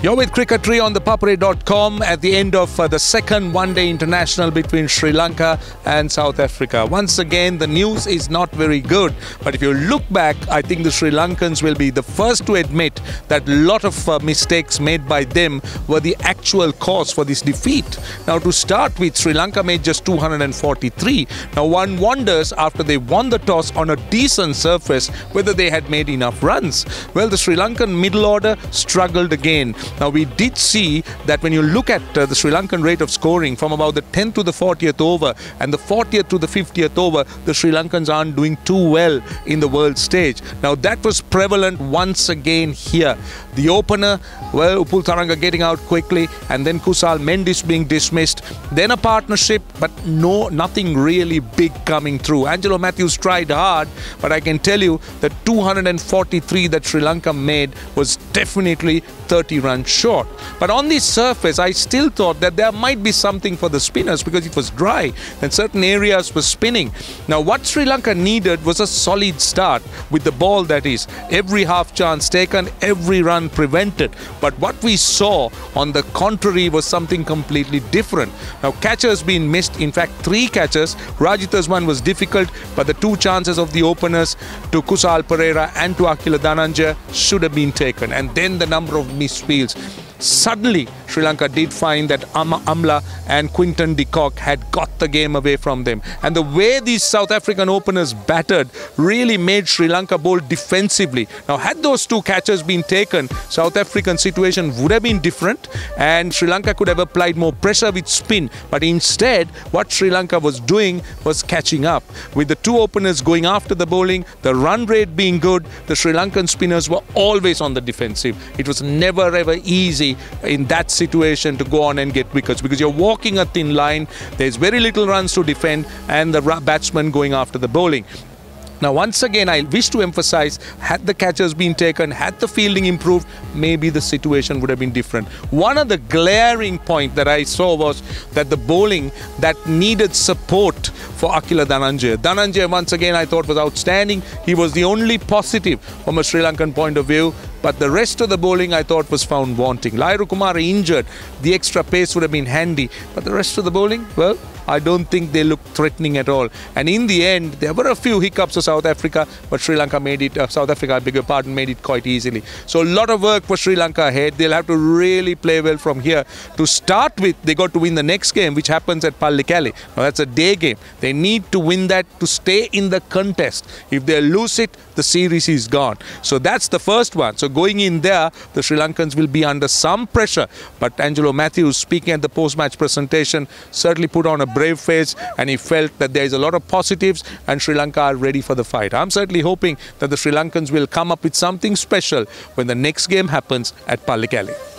You're with Cricketry on the papare.com at the end of uh, the second one day international between Sri Lanka and South Africa. Once again, the news is not very good. But if you look back, I think the Sri Lankans will be the first to admit that a lot of uh, mistakes made by them were the actual cause for this defeat. Now, to start with, Sri Lanka made just 243. Now, one wonders after they won the toss on a decent surface whether they had made enough runs. Well, the Sri Lankan middle order struggled again. Now, we did see that when you look at uh, the Sri Lankan rate of scoring from about the 10th to the 40th over and the 40th to the 50th over, the Sri Lankans aren't doing too well in the world stage. Now, that was prevalent once again here. The opener, well, Upul Tharanga getting out quickly, and then Kusal Mendis being dismissed. Then a partnership, but no, nothing really big coming through. Angelo Mathews tried hard, but I can tell you that 243 that Sri Lanka made was definitely 30 runs short. But on the surface, I still thought that there might be something for the spinners because it was dry and certain areas were spinning. Now, what Sri Lanka needed was a solid start with the ball, that is. Every half chance taken, every run prevented. But what we saw on the contrary was something completely different. Now, catchers being missed. In fact, three catches. Rajitha's one was difficult, but the two chances of the openers to Kusal Perera and to Akila Dananjaya should have been taken. And then the number of missed fields. Suddenly, Sri Lanka did find that Amla and Quinton de Kock had got the game away from them. And the way these South African openers battered really made Sri Lanka bowl defensively. Now, had those two catches been taken, South African situation would have been different and Sri Lanka could have applied more pressure with spin. But instead, what Sri Lanka was doing was catching up. With the two openers going after the bowling, the run rate being good, the Sri Lankan spinners were always on the defensive. It was never ever easy in that situation to go on and get wickets because you're walking a thin line, there's very little runs to defend, and the batsman going after the bowling. Now, once again, I wish to emphasize had the catches been taken, had the fielding improved, maybe the situation would have been different. One of the glaring point that I saw was that the bowling that needed support for Akila Dananjaya. Dananjaya, once again, I thought was outstanding. He was the only positive from a Sri Lankan point of view. But the rest of the bowling I thought was found wanting. Lahiru Kumar injured. The extra pace would have been handy. But the rest of the bowling, well, I don't think they look threatening at all. And in the end, there were a few hiccups for South Africa, but Sri Lanka made it, uh, South Africa, I beg your pardon, made it quite easily. So a lot of work for Sri Lanka ahead. They'll have to really play well from here. To start with, they got to win the next game, which happens at Pallekele. Now that's a day game. They need to win that to stay in the contest. If they lose it, the series is gone. So that's the first one. So going in there, the Sri Lankans will be under some pressure. But Angelo Mathews, speaking at the post-match presentation, certainly put on a brave face and he felt that there is a lot of positives and Sri Lanka are ready for the fight. I'm certainly hoping that the Sri Lankans will come up with something special when the next game happens at Pallekele.